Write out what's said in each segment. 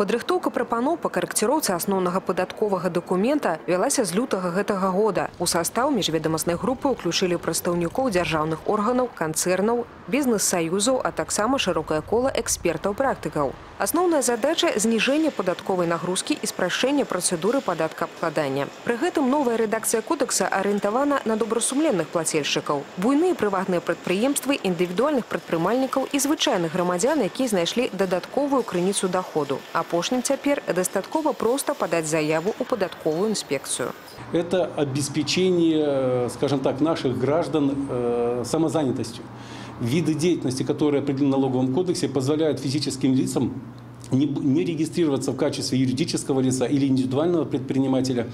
Падрыхтоўка прапаноў па карэкціроўцы асноўнага падатковага дакумента вялася з лютага гэтага года. У састаў міжведамаснай групы ўключылі прадстаўнікоў дзяржаўных органаў, канцэрнаў, бізнес-саюзаў, а таксама шырокае кола экспертаў-практыкаў. Асноўная задача зніжэння падатковай нагрузкі і спрашчэння працэдуры падаткаабкладання. Пры гэтым новая рэдакцыя кодекса арыентавана на добрасумленных плацельшчыкаў. Буйныя прыватныя прадпрыемствы індывідуальных прадпрымальнікаў і звычайных грамадзян, якія знайшлі дадатковую крыніцу доходу. Апошнім цяпер дастаткова проста падаць заяву ў падатковую інспекцыю. это обеспечение, э, скажем так, наших граждан э, самозанятостью. Виды деятельности, которые определены в налоговом кодексе, позволяют физическим лицам не, не регистрироваться в качестве юридического лица или индивидуального предпринимателя,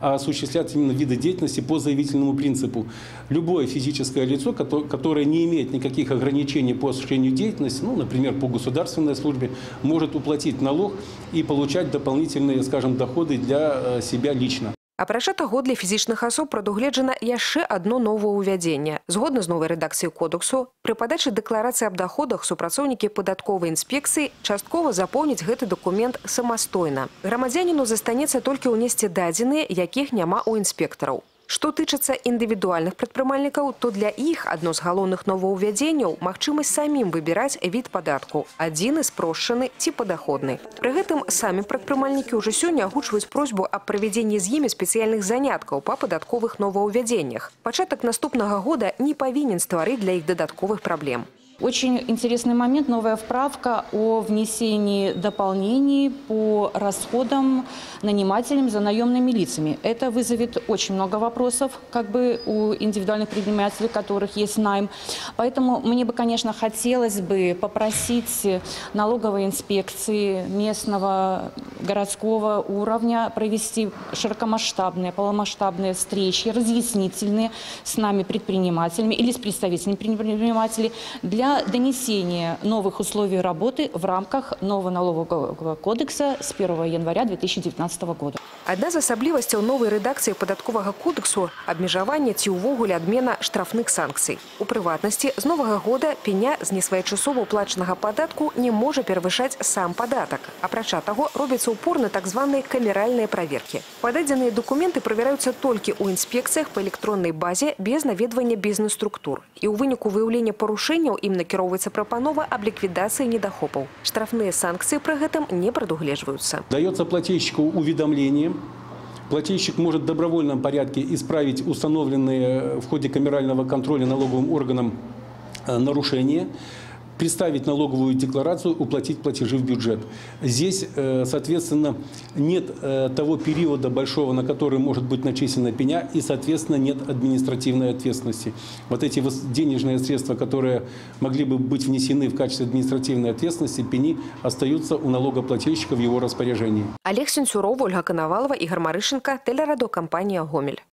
а осуществлять именно виды деятельности по заявительному принципу. Любое физическое лицо, кото- которое не имеет никаких ограничений по осуществлению деятельности, ну, например, по государственной службе, может уплатить налог и получать дополнительные, скажем, доходы для э, себя лично. Апрача таго, для фізічных асоб прадугледжана яшчэ адно новае ўвядзенне. Згодна з новай рэдакцыяй кодексу, пры падачы дэкларацыі аб даходах супрацоўнікі падатковай інспекцыі часткова запоўніць гэты дакумент самастойна. Грамадзяніну застанецца толькі ўнесці дадзеныя, якіх няма ў інспектараў. Што тычыцца індывідуальных прадпрымальнікаў, то для іх адно з галоўных новаўвядзенняў магчымасць самім выбіраць від падатку, адзіны спрошчаны ці падаходны. Пры гэтым самі прадпрымальнікі ўжо сёння агучваюць просьбу аб правядзенні з імі спецыяльных заняткаў па падатковых новаўвядзеннях. Пачатак наступнага года не павінен стварыць для іх дадатковых праблем. Очень интересный момент, новая вправка о внесении дополнений по расходам нанимателям за наемными лицами. Это вызовет очень много вопросов как бы у индивидуальных предпринимателей, у которых есть найм. Поэтому мне бы, конечно, хотелось бы попросить налоговой инспекции местного городского уровня провести широкомасштабные, полномасштабные встречи, разъяснительные с нами предпринимателями или с представителями предпринимателей для донесения новых условий работы в рамках нового налогового кодекса с 1 января 2019 года. Адна з асаблівасцяў новай рэдакцыі падатковага кодексу абмежаванне ці ўвогуле адмена штрафных санкцый. У прыватнасці з новага года пеня з несвоечасова уплачанага падатку не можа перавышаць сам падатак. Апрача таго робяцца упор на так званыя камеральныя праверкі. Пададзеныя дакументы правяраюцца толькі ў інспекцыях па электроннай базе без наведвання бізнес-структур. І ў выніку выяўлення парушэнняў ім накіроўваецца прапанова аб ліквідацыі недахопаў. Штрафныя санкцыі пры гэтым не прадугледжваюцца. Дается плательщику Плательщик может в добровольном порядке исправить установленные в ходе камерального контроля налоговым органом э, нарушения представить налоговую декларацию, уплатить платежи в бюджет. Здесь, э, соответственно, нет э, того периода большого, на который может быть начислена пеня, и, соответственно, нет административной ответственности. Вот эти денежные средства, которые могли бы быть внесены в качестве административной ответственности, пени остаются у налогоплательщика в его распоряжении. Олег Сенцюров, Ольга Коновалова, Игорь Марышенко, телерадиокомпания «Гомель».